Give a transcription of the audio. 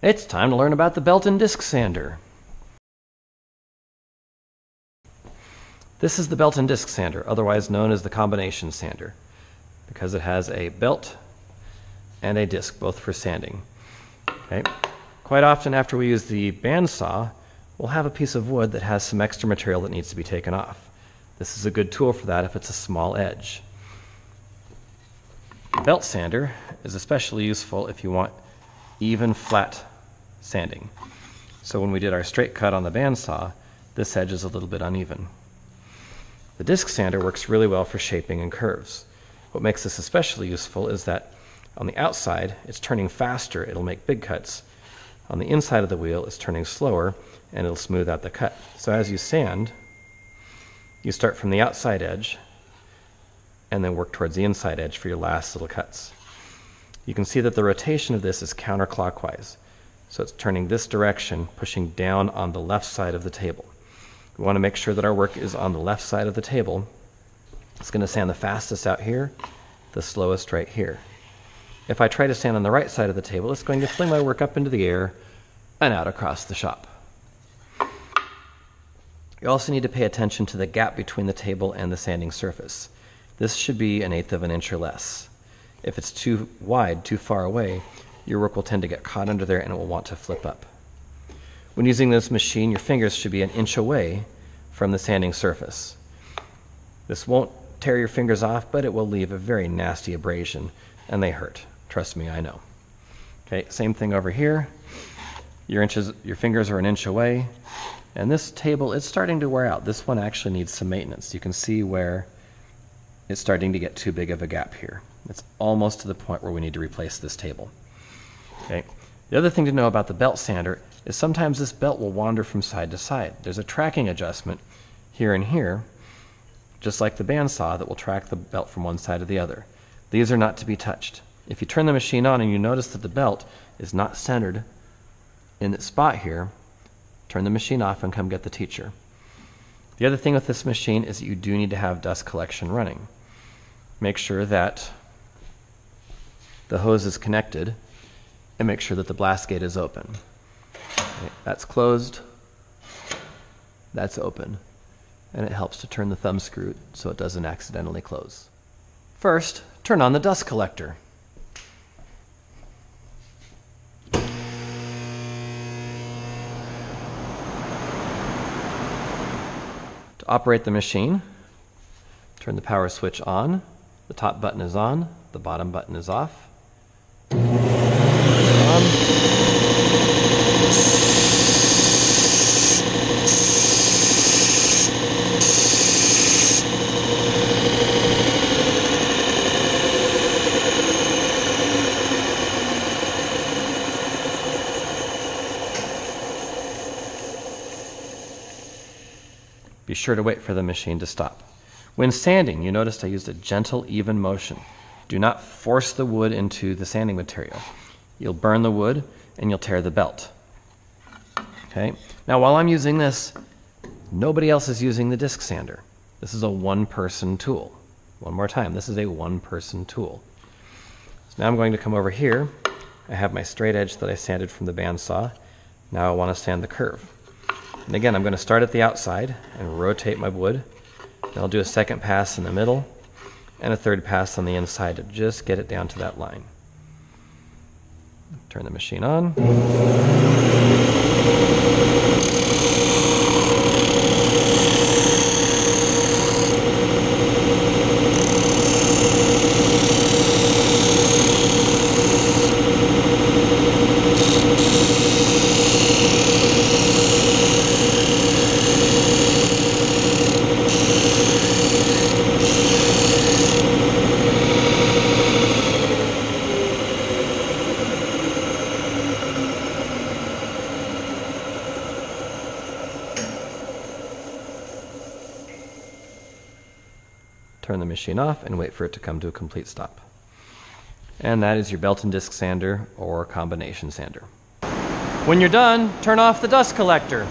It's time to learn about the belt and disc sander. This is the belt and disc sander, otherwise known as the combination sander, because it has a belt and a disc, both for sanding. Okay. Quite often after we use the bandsaw, we'll have a piece of wood that has some extra material that needs to be taken off. This is a good tool for that if it's a small edge. The belt sander is especially useful if you want even flat sanding. So when we did our straight cut on the bandsaw, this edge is a little bit uneven. The disc sander works really well for shaping and curves. What makes this especially useful is that on the outside, it's turning faster, it'll make big cuts. On the inside of the wheel, it's turning slower, and it'll smooth out the cut. So as you sand, you start from the outside edge and then work towards the inside edge for your last little cuts. You can see that the rotation of this is counterclockwise. So it's turning this direction, pushing down on the left side of the table. We want to make sure that our work is on the left side of the table. It's going to sand the fastest out here, the slowest right here. If I try to stand on the right side of the table, it's going to fling my work up into the air and out across the shop. You also need to pay attention to the gap between the table and the sanding surface. This should be an eighth of an inch or less. If it's too wide, too far away, your work will tend to get caught under there and it will want to flip up. When using this machine, your fingers should be an inch away from the sanding surface. This won't tear your fingers off, but it will leave a very nasty abrasion, and they hurt. Trust me, I know. Okay, same thing over here. Your inches, your fingers are an inch away, and this table is starting to wear out. This one actually needs some maintenance. You can see where it's starting to get too big of a gap here. It's almost to the point where we need to replace this table. Okay. The other thing to know about the belt sander is sometimes this belt will wander from side to side. There's a tracking adjustment here and here, just like the bandsaw that will track the belt from one side to the other. These are not to be touched. If you turn the machine on and you notice that the belt is not centered in its spot here, turn the machine off and come get the teacher. The other thing with this machine is that you do need to have dust collection running. Make sure that the hose is connected and make sure that the blast gate is open. Okay, that's closed, that's open, and it helps to turn the thumb screw so it doesn't accidentally close. First, turn on the dust collector. To operate the machine, turn the power switch on. The top button is on, the bottom button is off. Be sure to wait for the machine to stop. When sanding, you noticed I used a gentle, even motion. Do not force the wood into the sanding material. You'll burn the wood and you'll tear the belt. Okay? Now, while I'm using this, nobody else is using the disc sander. This is a one person tool. One more time, this is a one person tool. So now I'm going to come over here. I have my straight edge that I sanded from the bandsaw. Now I want to sand the curve. And again, I'm going to start at the outside and rotate my wood. Then I'll do a second pass in the middle and a third pass on the inside to just get it down to that line. Turn the machine on. Turn the machine off, and wait for it to come to a complete stop. And that is your belt and disc sander or combination sander. When you're done, turn off the dust collector.